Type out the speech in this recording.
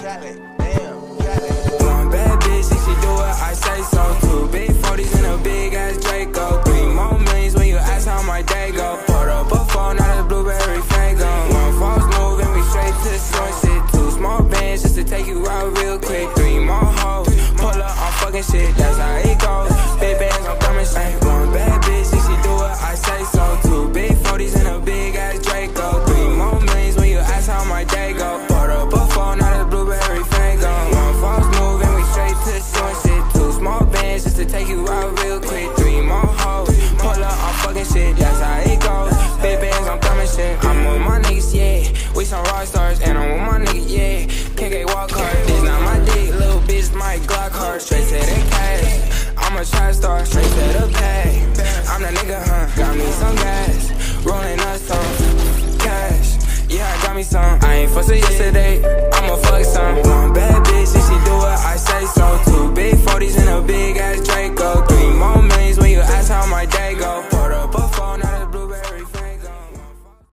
One bad bitch, if she do it, I say so. Two big 40s and a big ass Draco. Three more millions when you ask how my day go. Put up a not a blueberry. One false move and we straight to the. Two small bands just to take you out real quick. Three to take you out real quick. Three more hoes, pull up on fucking shit, that's how it goes. Big bands, I'm coming shit. I'm with my niggas, yeah. We some rock stars, and I'm with my niggas, yeah. KK walk hard, this not my dick, little bitch, my Glock hard. Straight to the cash. I'm a trap star, straight to the pay. I'm the nigga, huh? Got me some gas, rolling up some cash. Yeah, I got me some. I ain't fussing yesterday.